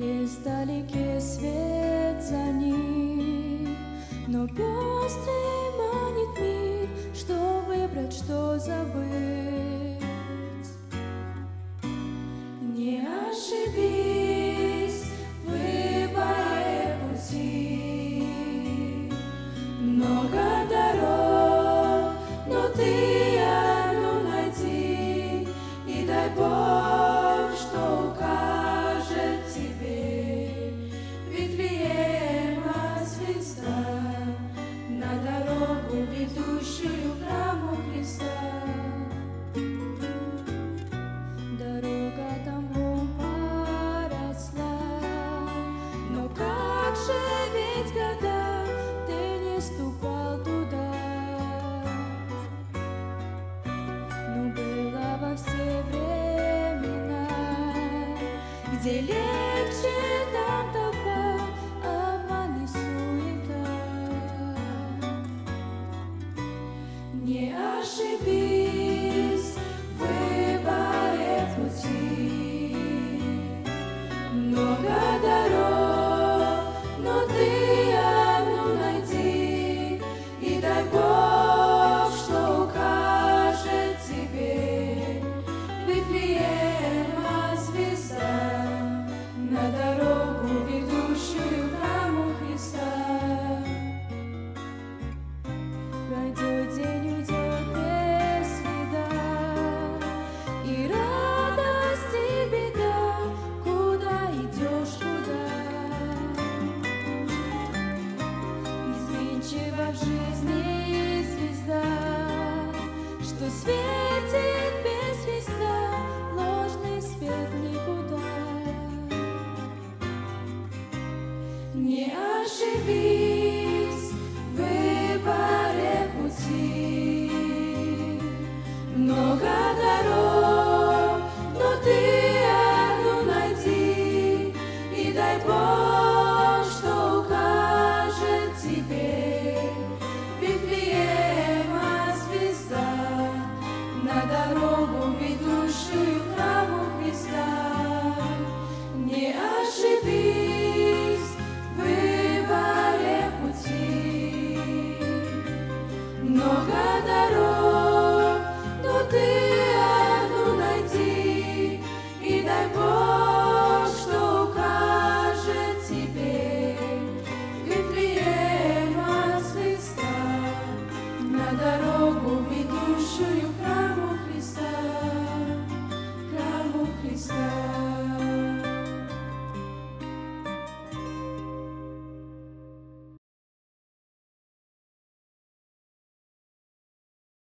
Весь вдалеке свет за ним, но пестрый манит мир, что выбрать, что забыть. Не ошибись в выборе пути, много дорог, но ты где легче